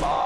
Boy!